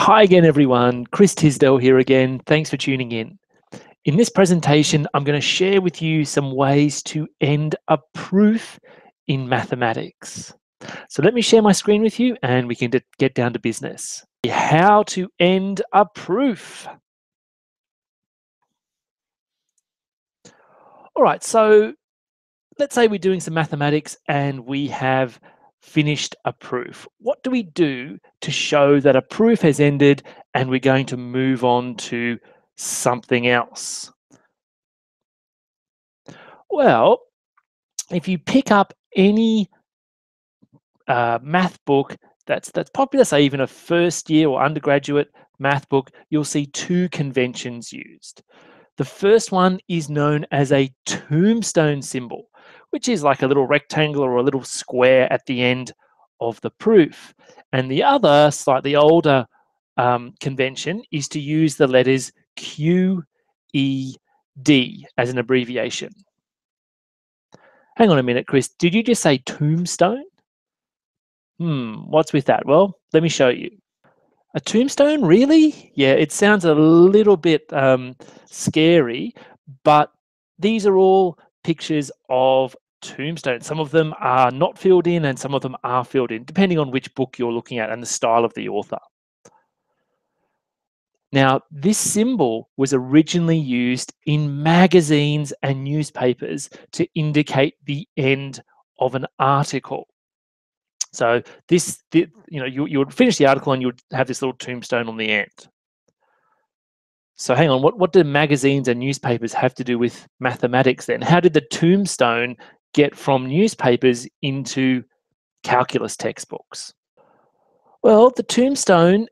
Hi again, everyone. Chris Tisdell here again. Thanks for tuning in. In this presentation, I'm going to share with you some ways to end a proof in mathematics. So let me share my screen with you and we can get down to business. How to end a proof. All right, so let's say we're doing some mathematics and we have finished a proof. What do we do to show that a proof has ended and we're going to move on to something else? Well, if you pick up any uh, math book that's that's popular, say even a first year or undergraduate math book, you'll see two conventions used. The first one is known as a tombstone symbol which is like a little rectangle or a little square at the end of the proof. And the other, slightly older um, convention is to use the letters Q, E, D as an abbreviation. Hang on a minute, Chris. Did you just say tombstone? Hmm, what's with that? Well, let me show you. A tombstone, really? Yeah, it sounds a little bit um, scary, but these are all pictures of tombstones. Some of them are not filled in and some of them are filled in, depending on which book you're looking at and the style of the author. Now, this symbol was originally used in magazines and newspapers to indicate the end of an article. So this, you know, you, you would finish the article and you would have this little tombstone on the end. So hang on, what, what do magazines and newspapers have to do with mathematics then? How did the tombstone get from newspapers into calculus textbooks? Well, the tombstone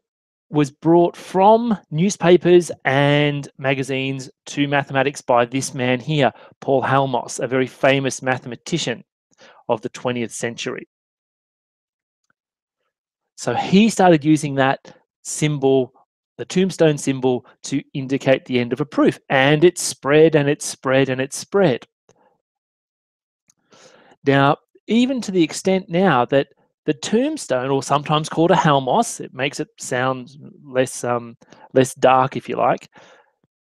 was brought from newspapers and magazines to mathematics by this man here, Paul Halmos, a very famous mathematician of the 20th century. So he started using that symbol the tombstone symbol to indicate the end of a proof. And it spread and it spread and it spread. Now, even to the extent now that the tombstone, or sometimes called a halmos, it makes it sound less um, less dark, if you like.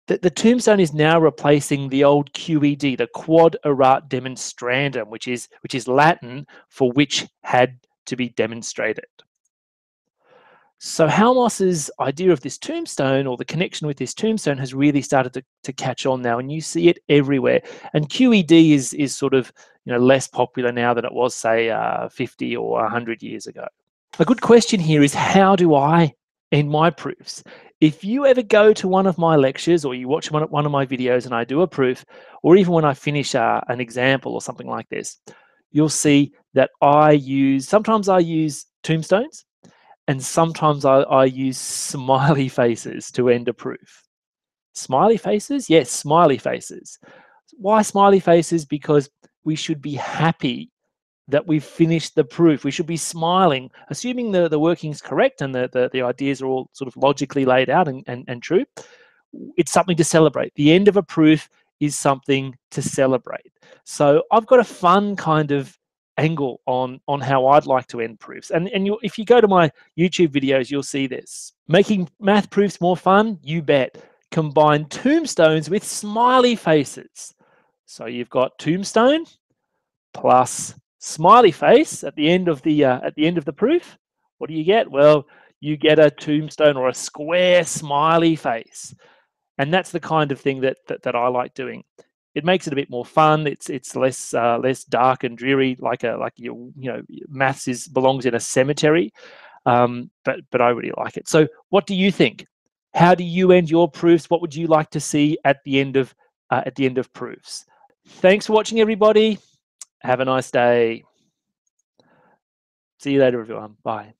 That the tombstone is now replacing the old QED, the quod erat demonstrandum, which is which is Latin for which had to be demonstrated. So Halmos's idea of this tombstone or the connection with this tombstone has really started to, to catch on now and you see it everywhere. And QED is, is sort of you know, less popular now than it was say uh, 50 or 100 years ago. A good question here is how do I end my proofs? If you ever go to one of my lectures or you watch one, one of my videos and I do a proof, or even when I finish uh, an example or something like this, you'll see that I use, sometimes I use tombstones, and sometimes I, I use smiley faces to end a proof. Smiley faces? Yes, smiley faces. Why smiley faces? Because we should be happy that we've finished the proof. We should be smiling, assuming the, the working's correct and the, the, the ideas are all sort of logically laid out and, and, and true. It's something to celebrate. The end of a proof is something to celebrate. So I've got a fun kind of angle on on how I'd like to end proofs. And and you, if you go to my YouTube videos, you'll see this. Making math proofs more fun, you bet. Combine tombstones with smiley faces. So you've got tombstone plus smiley face at the end of the uh, at the end of the proof. What do you get? Well, you get a tombstone or a square smiley face. And that's the kind of thing that, that, that I like doing it makes it a bit more fun. It's it's less uh, less dark and dreary, like a like you you know maths is belongs in a cemetery. Um, but but I really like it. So what do you think? How do you end your proofs? What would you like to see at the end of uh, at the end of proofs? Thanks for watching, everybody. Have a nice day. See you later, everyone. Bye.